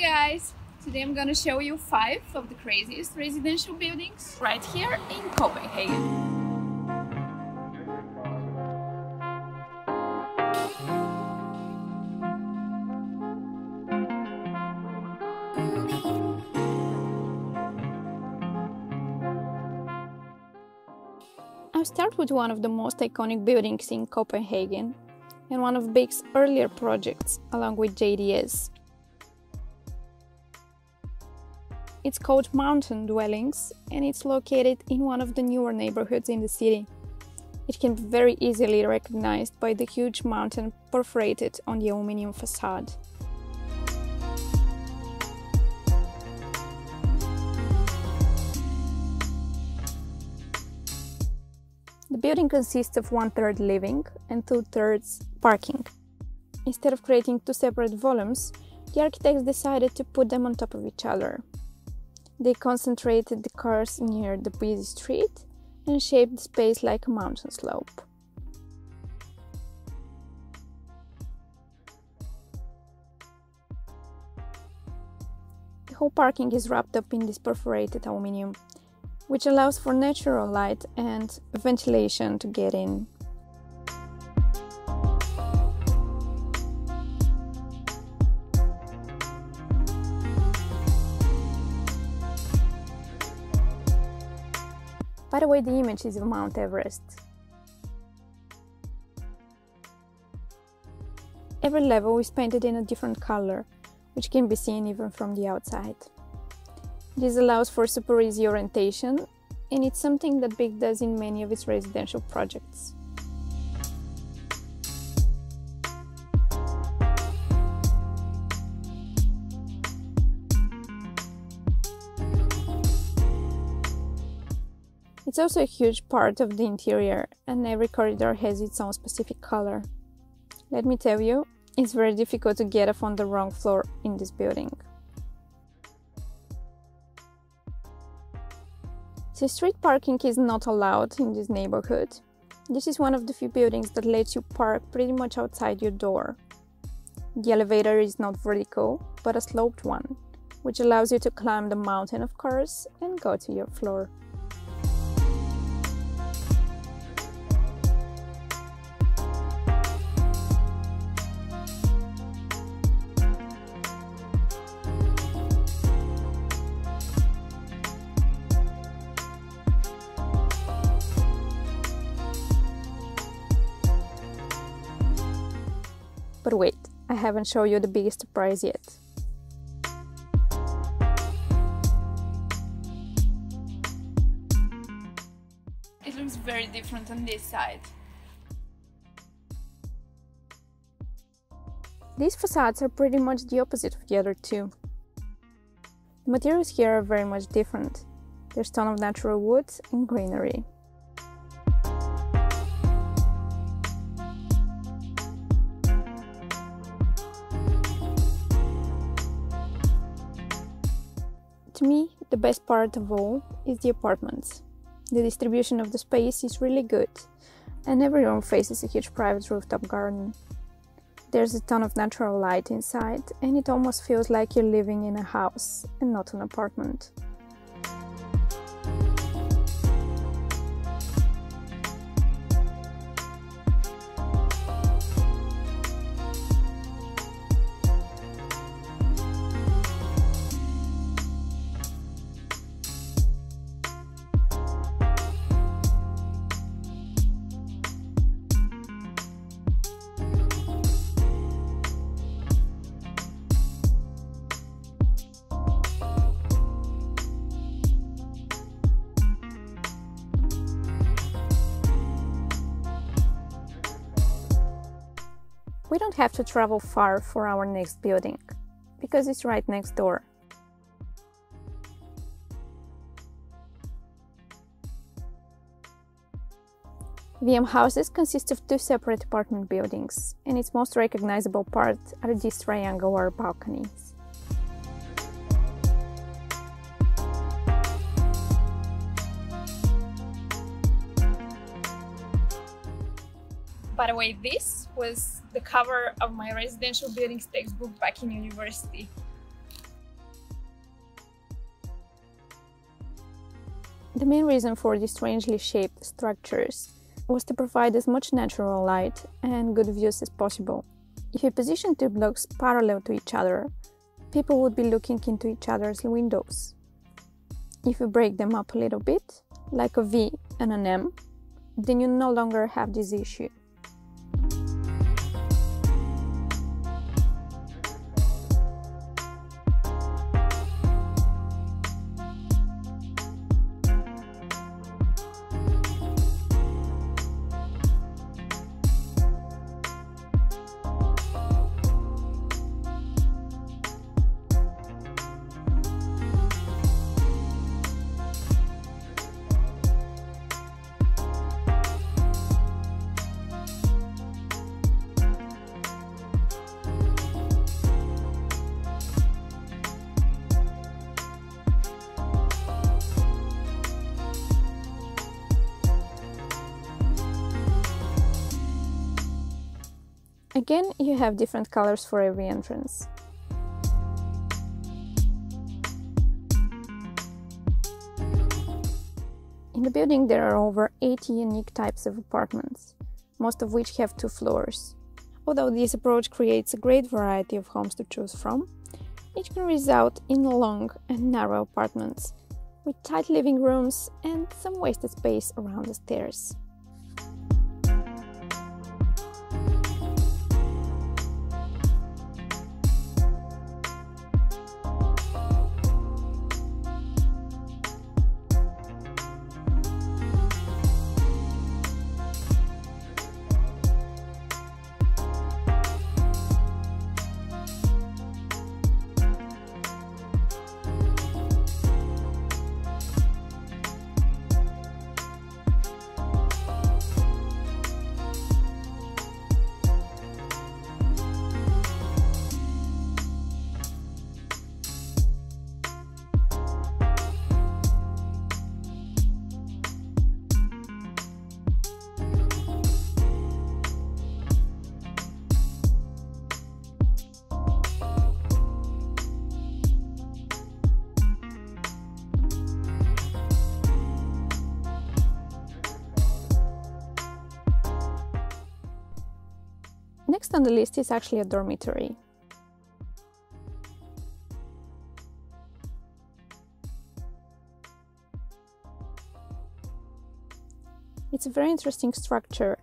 Guys! Today I'm gonna show you five of the craziest residential buildings right here in Copenhagen. I'll start with one of the most iconic buildings in Copenhagen and one of Big's earlier projects along with JDS. It's called Mountain Dwellings and it's located in one of the newer neighborhoods in the city. It can be very easily recognized by the huge mountain perforated on the aluminium facade. The building consists of one third living and two thirds parking. Instead of creating two separate volumes, the architects decided to put them on top of each other. They concentrated the cars near the busy street and shaped the space like a mountain slope. The whole parking is wrapped up in this perforated aluminium, which allows for natural light and ventilation to get in. By the way, the image of Mount Everest. Every level is painted in a different color, which can be seen even from the outside. This allows for super easy orientation, and it's something that Big does in many of its residential projects. It's also a huge part of the interior, and every corridor has its own specific color. Let me tell you, it's very difficult to get off on the wrong floor in this building. So street parking is not allowed in this neighborhood. This is one of the few buildings that lets you park pretty much outside your door. The elevator is not vertical, but a sloped one, which allows you to climb the mountain of cars and go to your floor. But wait, I haven't shown you the biggest surprise yet. It looks very different on this side. These facades are pretty much the opposite of the other two. The materials here are very much different. There's a ton of natural woods and greenery. The best part of all is the apartments. The distribution of the space is really good, and every room faces a huge private rooftop garden. There's a ton of natural light inside, and it almost feels like you're living in a house and not an apartment. We don't have to travel far for our next building, because it's right next door. VM houses consist of two separate apartment buildings, and its most recognizable part are these triangular balconies. By the way, this was the cover of my residential buildings textbook back in university. The main reason for these strangely shaped structures was to provide as much natural light and good views as possible. If you position two blocks parallel to each other, people would be looking into each other's windows. If you break them up a little bit, like a V and an M, then you no longer have this issue. Again, you have different colors for every entrance. In the building there are over 80 unique types of apartments, most of which have two floors. Although this approach creates a great variety of homes to choose from, it can result in long and narrow apartments, with tight living rooms and some wasted space around the stairs. Next on the list is actually a dormitory. It's a very interesting structure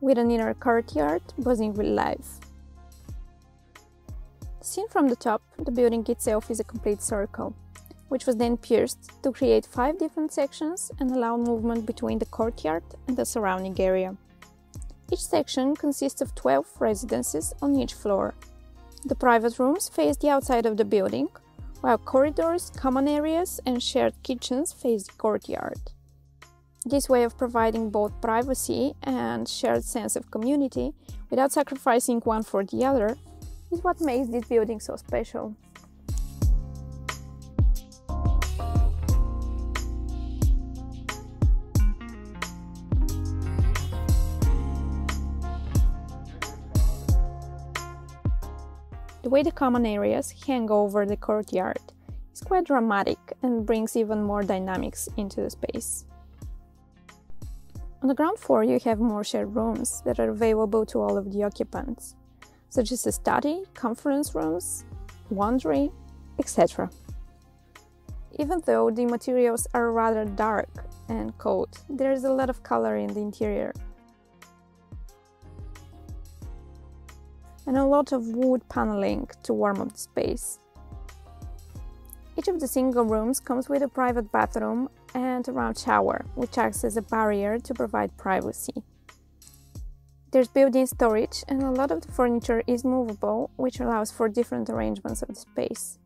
with an inner courtyard buzzing with life. Seen from the top, the building itself is a complete circle, which was then pierced to create five different sections and allow movement between the courtyard and the surrounding area. Each section consists of 12 residences on each floor. The private rooms face the outside of the building, while corridors, common areas, and shared kitchens face the courtyard. This way of providing both privacy and shared sense of community without sacrificing one for the other is what makes this building so special. The way the common areas hang over the courtyard is quite dramatic and brings even more dynamics into the space. On the ground floor, you have more shared rooms that are available to all of the occupants, such as a study, conference rooms, laundry, etc. Even though the materials are rather dark and cold, there is a lot of color in the interior and a lot of wood paneling to warm up the space. Each of the single rooms comes with a private bathroom and a round shower, which acts as a barrier to provide privacy. There's built-in storage and a lot of the furniture is movable, which allows for different arrangements of the space.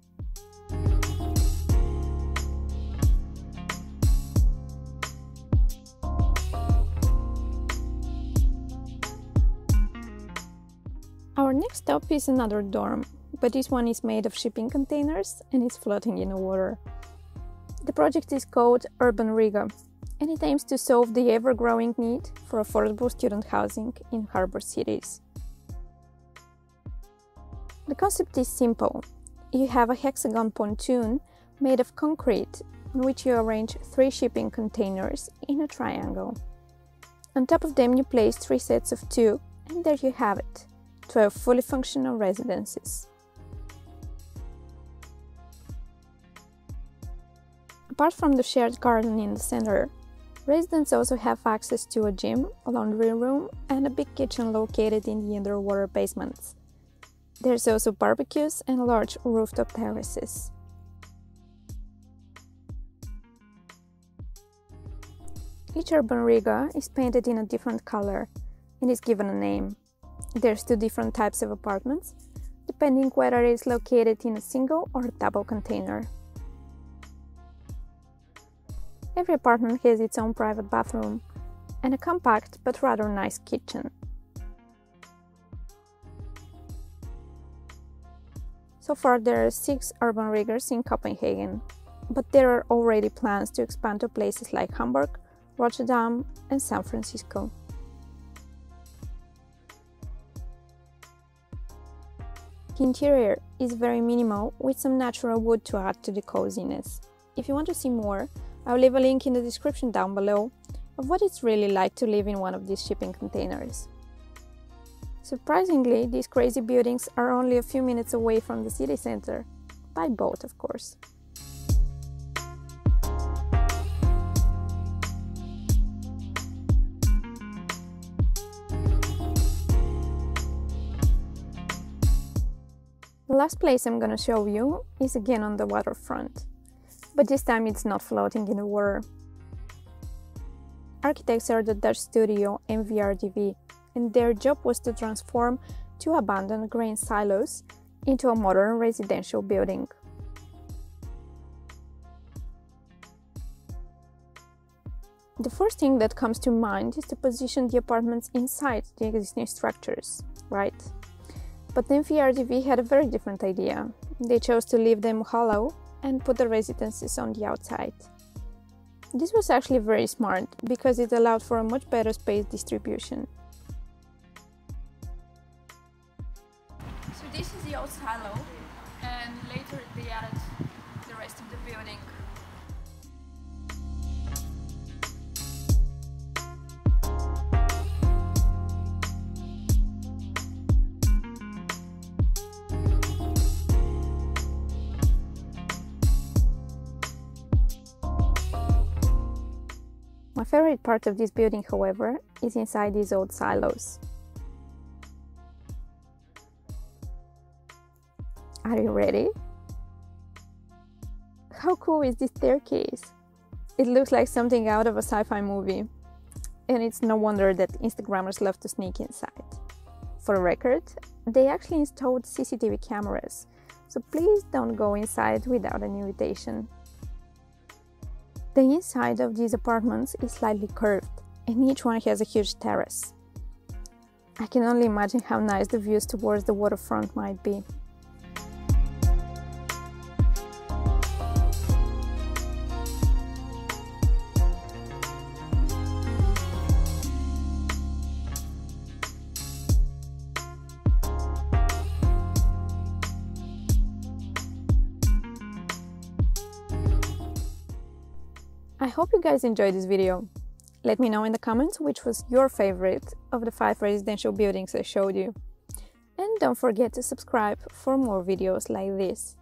Our next stop is another dorm, but this one is made of shipping containers and is floating in the water. The project is called Urban Rigger and it aims to solve the ever growing need for affordable student housing in harbor cities. The concept is simple. You have a hexagon pontoon made of concrete in which you arrange three shipping containers in a triangle. On top of them, you place three sets of two, and there you have it 12 fully functional residences. Apart from the shared garden in the center, residents also have access to a gym, a laundry room, and a big kitchen located in the underwater basements. There's also barbecues and large rooftop terraces. Each urban rigger is painted in a different color and is given a name. There's two different types of apartments, depending whether it is located in a single or double container. Every apartment has its own private bathroom and a compact but rather nice kitchen. So far, there are six urban riggers in Copenhagen, but there are already plans to expand to places like Hamburg, Rotterdam, and San Francisco. Interior is very minimal with some natural wood to add to the coziness. If you want to see more, I'll leave a link in the description down below of what it's really like to live in one of these shipping containers. Surprisingly, these crazy buildings are only a few minutes away from the city center, by boat, of course. Last place I'm gonna show you is again on the waterfront, but this time it's not floating in the water. Architects are the Dutch studio MVRDV and their job was to transform two abandoned grain silos into a modern residential building. The first thing that comes to mind is to position the apartments inside the existing structures, right? But then MVRDV had a very different idea. They chose to leave them hollow and put the residences on the outside. This was actually very smart because it allowed for a much better space distribution. So this is the old silo and later they added the rest of the building. Favorite part of this building, however, is inside these old silos. Are you ready? How cool is this staircase? It looks like something out of a sci fi movie. And it's no wonder that Instagrammers love to sneak inside. For the record, they actually installed CCTV cameras, so please don't go inside without an invitation. The inside of these apartments is slightly curved, and each one has a huge terrace. I can only imagine how nice the views towards the waterfront might be. I hope you guys enjoyed this video. Let me know in the comments which was your favorite of the 5 residential buildings I showed you. And don't forget to subscribe for more videos like this.